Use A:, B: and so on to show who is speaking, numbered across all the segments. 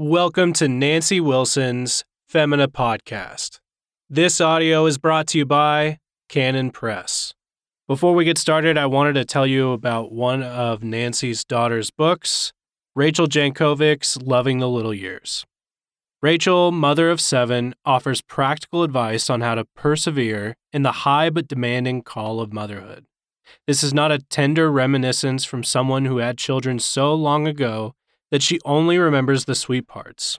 A: Welcome to Nancy Wilson's Femina Podcast. This audio is brought to you by Canon Press. Before we get started, I wanted to tell you about one of Nancy's daughter's books, Rachel Jankovic's Loving the Little Years. Rachel, mother of seven, offers practical advice on how to persevere in the high but demanding call of motherhood. This is not a tender reminiscence from someone who had children so long ago that she only remembers the sweet parts.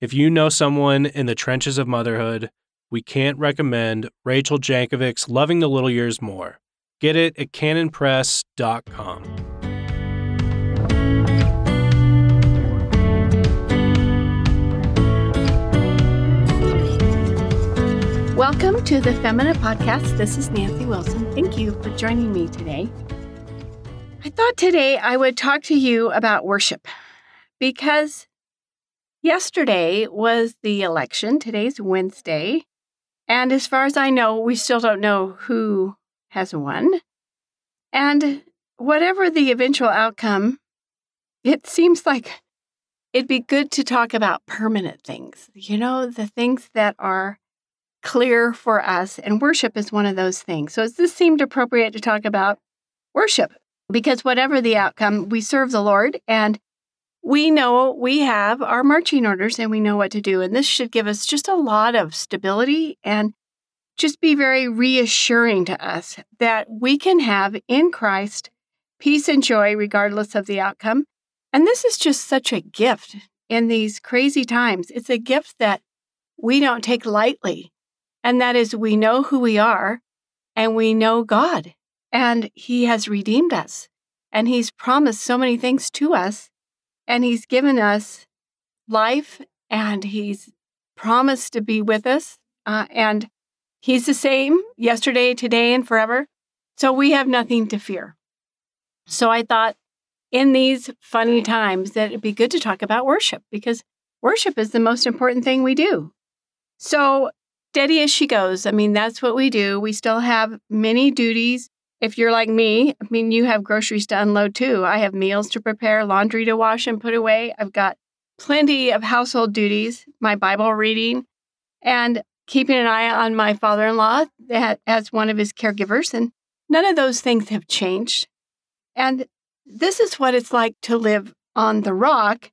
A: If you know someone in the trenches of motherhood, we can't recommend Rachel Jankovic's Loving the Little Years more. Get it at canonpress.com.
B: Welcome to the Femina Podcast. This is Nancy Wilson. Thank you for joining me today. I thought today I would talk to you about worship because yesterday was the election. Today's Wednesday. And as far as I know, we still don't know who has won. And whatever the eventual outcome, it seems like it'd be good to talk about permanent things, you know, the things that are clear for us. And worship is one of those things. So this seemed appropriate to talk about worship because whatever the outcome, we serve the Lord and we know we have our marching orders and we know what to do. And this should give us just a lot of stability and just be very reassuring to us that we can have in Christ peace and joy regardless of the outcome. And this is just such a gift in these crazy times. It's a gift that we don't take lightly. And that is, we know who we are and we know God, and He has redeemed us, and He's promised so many things to us and He's given us life and He's promised to be with us. Uh, and He's the same yesterday, today, and forever. So we have nothing to fear. So I thought in these funny times that it'd be good to talk about worship because worship is the most important thing we do. So steady as she goes. I mean, that's what we do. We still have many duties if you're like me, I mean, you have groceries to unload too. I have meals to prepare, laundry to wash and put away. I've got plenty of household duties, my Bible reading, and keeping an eye on my father in law as one of his caregivers. And none of those things have changed. And this is what it's like to live on the rock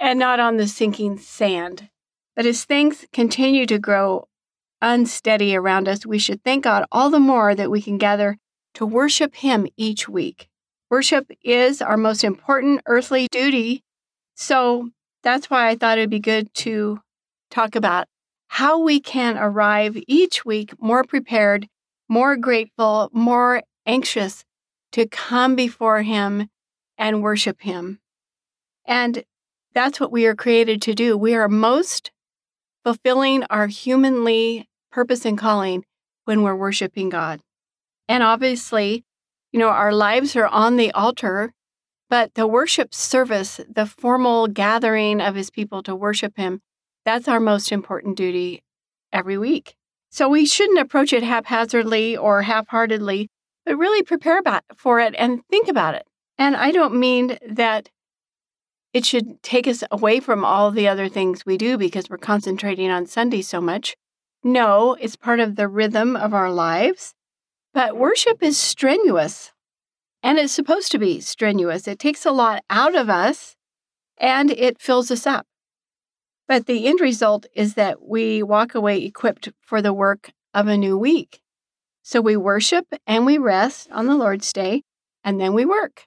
B: and not on the sinking sand. But as things continue to grow unsteady around us, we should thank God all the more that we can gather to worship Him each week. Worship is our most important earthly duty. So that's why I thought it'd be good to talk about how we can arrive each week more prepared, more grateful, more anxious to come before Him and worship Him. And that's what we are created to do. We are most fulfilling our humanly purpose and calling when we're worshiping God. And obviously, you know, our lives are on the altar, but the worship service, the formal gathering of his people to worship him, that's our most important duty every week. So we shouldn't approach it haphazardly or half heartedly, but really prepare about, for it and think about it. And I don't mean that it should take us away from all the other things we do because we're concentrating on Sunday so much. No, it's part of the rhythm of our lives. But worship is strenuous, and it's supposed to be strenuous. It takes a lot out of us and it fills us up. But the end result is that we walk away equipped for the work of a new week. So we worship and we rest on the Lord's Day, and then we work.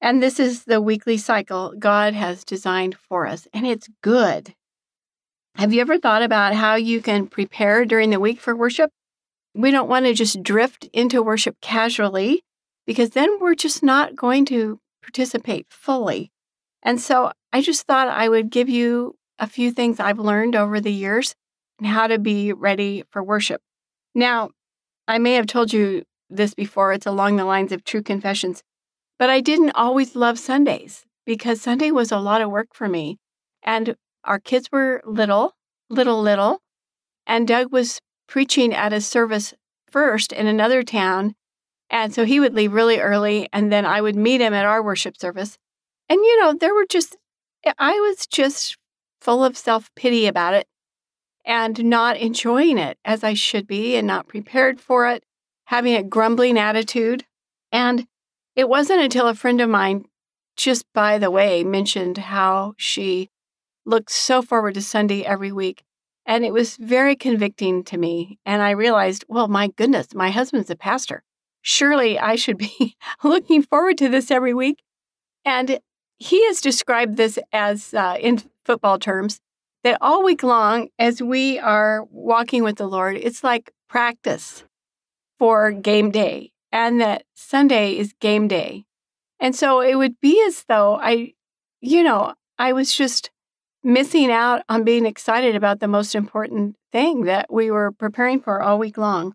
B: And this is the weekly cycle God has designed for us, and it's good. Have you ever thought about how you can prepare during the week for worship? We don't want to just drift into worship casually because then we're just not going to participate fully. And so I just thought I would give you a few things I've learned over the years and how to be ready for worship. Now, I may have told you this before, it's along the lines of true confessions, but I didn't always love Sundays because Sunday was a lot of work for me. And our kids were little, little, little, and Doug was preaching at a service first in another town. And so he would leave really early, and then I would meet him at our worship service. And, you know, there were just, I was just full of self pity about it and not enjoying it as I should be and not prepared for it, having a grumbling attitude. And it wasn't until a friend of mine, just by the way, mentioned how she looked so forward to Sunday every week. And it was very convicting to me. And I realized, well, my goodness, my husband's a pastor. Surely I should be looking forward to this every week. And he has described this as, uh, in football terms, that all week long, as we are walking with the Lord, it's like practice for game day, and that Sunday is game day. And so it would be as though I, you know, I was just missing out on being excited about the most important thing that we were preparing for all week long.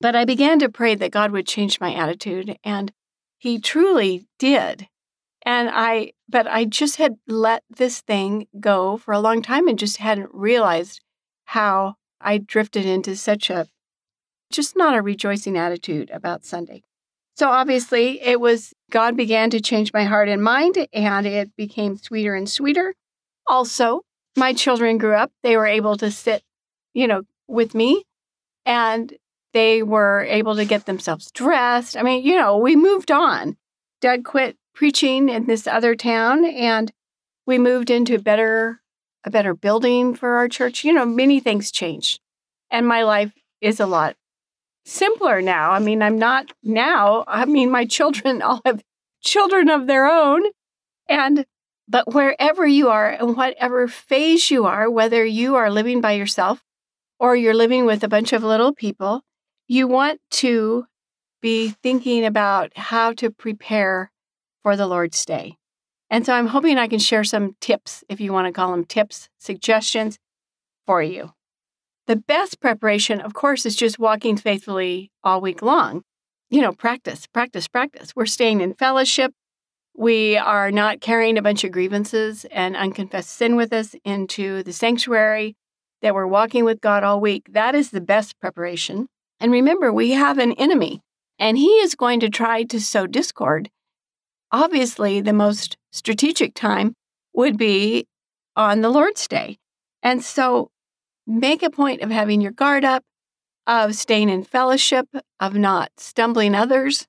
B: But I began to pray that God would change my attitude, and He truly did. And I, but I just had let this thing go for a long time and just hadn't realized how I drifted into such a, just not a rejoicing attitude about Sunday. So obviously, it was God began to change my heart and mind, and it became sweeter and sweeter. Also, my children grew up. They were able to sit, you know, with me, and they were able to get themselves dressed. I mean, you know, we moved on. Doug quit preaching in this other town and we moved into a better a better building for our church. You know, many things changed. And my life is a lot simpler now. I mean, I'm not now. I mean, my children all have children of their own. And but wherever you are and whatever phase you are, whether you are living by yourself or you're living with a bunch of little people, you want to be thinking about how to prepare for the Lord's Day. And so I'm hoping I can share some tips, if you want to call them tips, suggestions for you. The best preparation, of course, is just walking faithfully all week long. You know, practice, practice, practice. We're staying in fellowship. We are not carrying a bunch of grievances and unconfessed sin with us into the sanctuary, that we're walking with God all week. That is the best preparation. And remember, we have an enemy, and he is going to try to sow discord obviously the most strategic time would be on the Lord's Day. And so make a point of having your guard up, of staying in fellowship, of not stumbling others.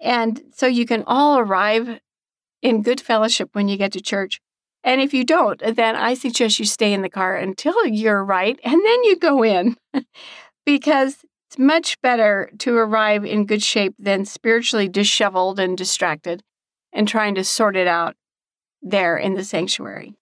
B: And so you can all arrive in good fellowship when you get to church. And if you don't, then I suggest you stay in the car until you're right and then you go in because it's much better to arrive in good shape than spiritually disheveled and distracted and trying to sort it out there in the sanctuary.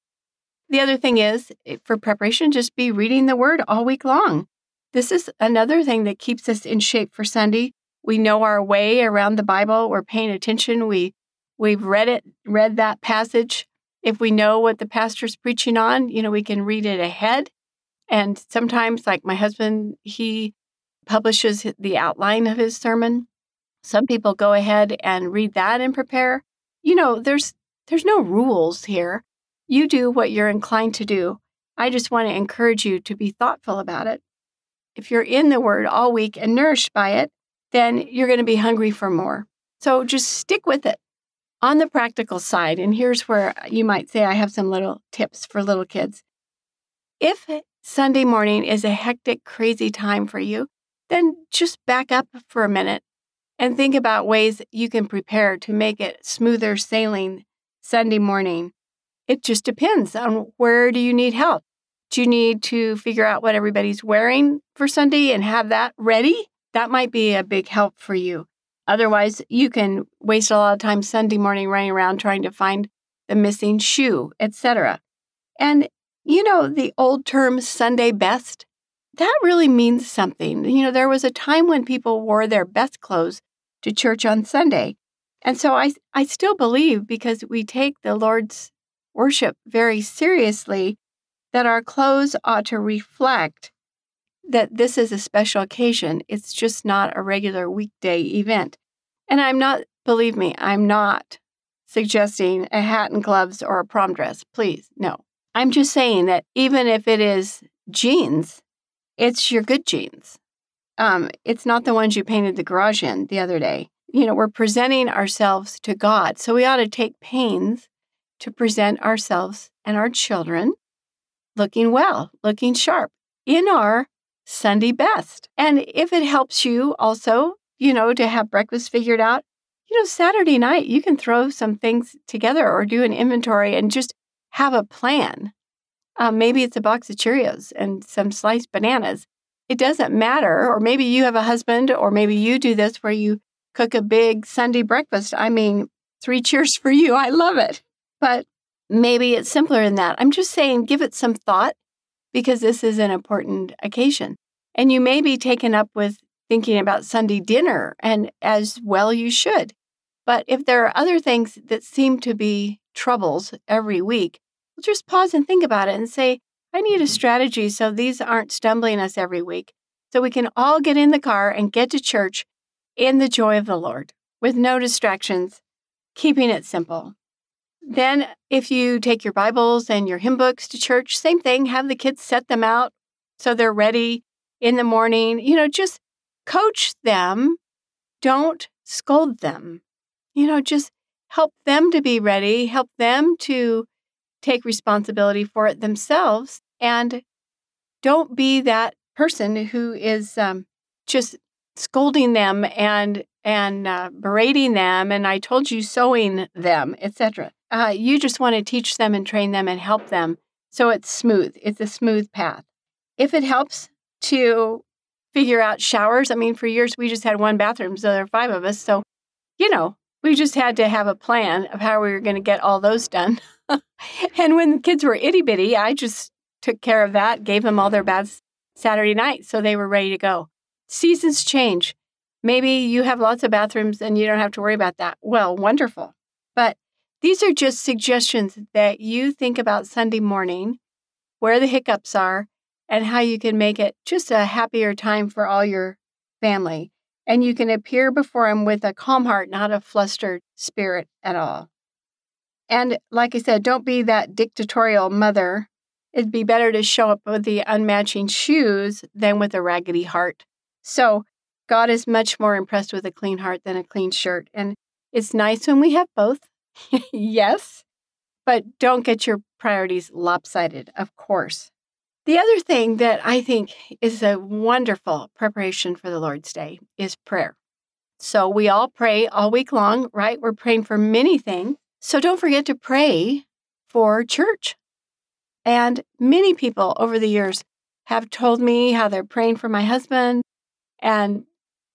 B: The other thing is, for preparation, just be reading the word all week long. This is another thing that keeps us in shape for Sunday. We know our way around the Bible. We're paying attention. We we've read it, read that passage. If we know what the pastor's preaching on, you know, we can read it ahead. And sometimes, like my husband, he publishes the outline of his sermon. Some people go ahead and read that and prepare you know, there's there's no rules here. You do what you're inclined to do. I just want to encourage you to be thoughtful about it. If you're in the word all week and nourished by it, then you're going to be hungry for more. So just stick with it. On the practical side, and here's where you might say I have some little tips for little kids. If Sunday morning is a hectic, crazy time for you, then just back up for a minute and think about ways you can prepare to make it smoother sailing Sunday morning. It just depends on where do you need help. Do you need to figure out what everybody's wearing for Sunday and have that ready? That might be a big help for you. Otherwise, you can waste a lot of time Sunday morning running around trying to find the missing shoe, etc. And you know, the old term Sunday best, that really means something. You know, there was a time when people wore their best clothes to church on Sunday. And so I, I still believe because we take the Lord's worship very seriously that our clothes ought to reflect that this is a special occasion. It's just not a regular weekday event. And I'm not, believe me, I'm not suggesting a hat and gloves or a prom dress. Please, no. I'm just saying that even if it is jeans, it's your good jeans. Um, it's not the ones you painted the garage in the other day. You know, we're presenting ourselves to God. So we ought to take pains to present ourselves and our children looking well, looking sharp in our Sunday best. And if it helps you also, you know, to have breakfast figured out, you know, Saturday night, you can throw some things together or do an inventory and just have a plan. Um, maybe it's a box of Cheerios and some sliced bananas. It doesn't matter. Or maybe you have a husband, or maybe you do this where you cook a big Sunday breakfast. I mean, three cheers for you. I love it. But maybe it's simpler than that. I'm just saying, give it some thought because this is an important occasion. And you may be taken up with thinking about Sunday dinner, and as well you should. But if there are other things that seem to be troubles every week, we'll just pause and think about it and say, I need a mm-hmm. strategy so these aren't stumbling us every week. So we can all get in the car and get to church in the joy of the Lord with no distractions, keeping it simple. Then, if you take your Bibles and your hymn books to church, same thing, have the kids set them out so they're ready in the morning. You know, just coach them, don't scold them. You know, just help them to be ready, help them to take responsibility for it themselves, and don't be that person who is um, just scolding them and and uh, berating them and i told you sewing them etc uh, you just want to teach them and train them and help them so it's smooth it's a smooth path if it helps to figure out showers i mean for years we just had one bathroom so there are five of us so you know we just had to have a plan of how we were going to get all those done and when the kids were itty bitty i just took care of that gave them all their baths saturday night so they were ready to go Seasons change. Maybe you have lots of bathrooms and you don't have to worry about that. Well, wonderful. These are just suggestions that you think about Sunday morning, where the hiccups are, and how you can make it just a happier time for all your family. And you can appear before Him with a calm heart, not a flustered spirit at all. And like I said, don't be that dictatorial mother. It'd be better to show up with the unmatching shoes than with a raggedy heart. So God is much more impressed with a clean heart than a clean shirt. And it's nice when we have both. yes. But don't get your priorities lopsided, of course. The other thing that I think is a wonderful preparation for the Lord's Day is prayer. So we all pray all week long, right? We're praying for many things. So don't forget to pray for church. And many people over the years have told me how they're praying for my husband, and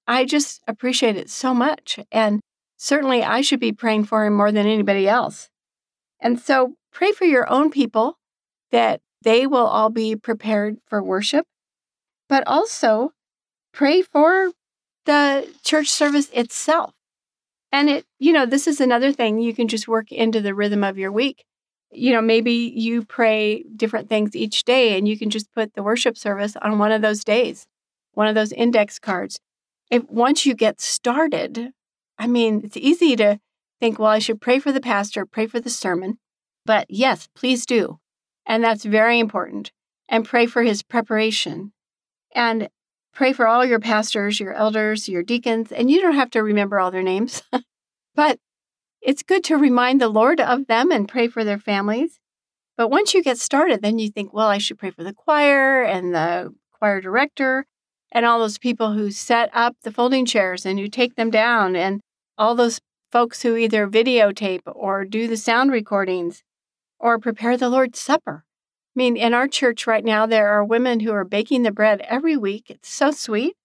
B: I just appreciate it so much. And certainly I should be praying for him more than anybody else. And so pray for your own people that they will all be prepared for worship, but also pray for the church service itself. And it, you know, this is another thing you can just work into the rhythm of your week. You know, maybe you pray different things each day and you can just put the worship service on one of those days one of those index cards. If once you get started, I mean, it's easy to think, well, I should pray for the pastor, pray for the sermon. But yes, please do. And that's very important. And pray for his preparation. And pray for all your pastors, your elders, your deacons. And you don't have to remember all their names, but it's good to remind the Lord of them and pray for their families. But once you get started, then you think, well, I should pray for the choir and the choir director and all those people who set up the folding chairs and who take them down, and all those folks who either videotape or do the sound recordings or prepare the Lord's Supper. I mean, in our church right now, there are women who are baking the bread every week. It's so sweet.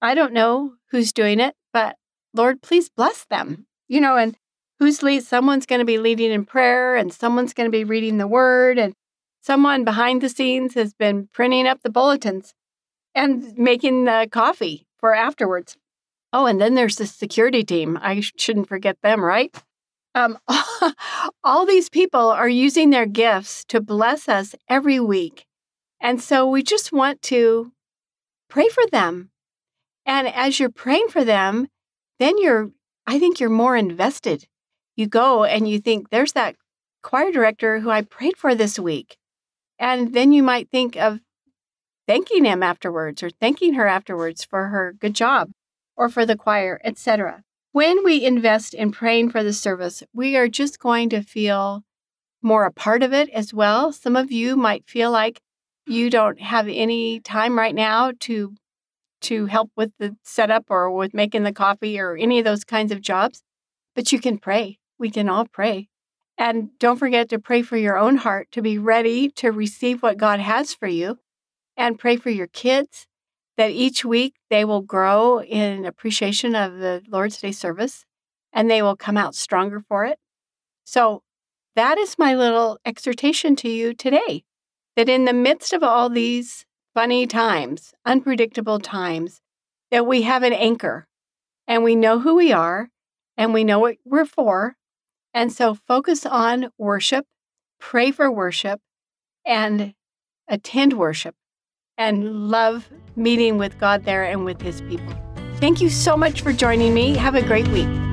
B: I don't know who's doing it, but Lord, please bless them. You know, and who's lead? Someone's going to be leading in prayer, and someone's going to be reading the word, and someone behind the scenes has been printing up the bulletins and making the coffee for afterwards. Oh, and then there's the security team. I shouldn't forget them, right? Um, all these people are using their gifts to bless us every week. And so we just want to pray for them. And as you're praying for them, then you're, I think you're more invested. You go and you think, there's that choir director who I prayed for this week. And then you might think of thanking him afterwards or thanking her afterwards for her good job or for the choir, etc. When we invest in praying for the service, we are just going to feel more a part of it as well. Some of you might feel like you don't have any time right now to to help with the setup or with making the coffee or any of those kinds of jobs, but you can pray. We can all pray. And don't forget to pray for your own heart to be ready to receive what God has for you and pray for your kids that each week they will grow in appreciation of the Lord's Day service and they will come out stronger for it. So, that is my little exhortation to you today that in the midst of all these funny times, unpredictable times, that we have an anchor and we know who we are and we know what we're for. And so focus on worship, pray for worship, and attend worship and love meeting with God there and with his people. Thank you so much for joining me. Have a great week.